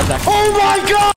Oh my god!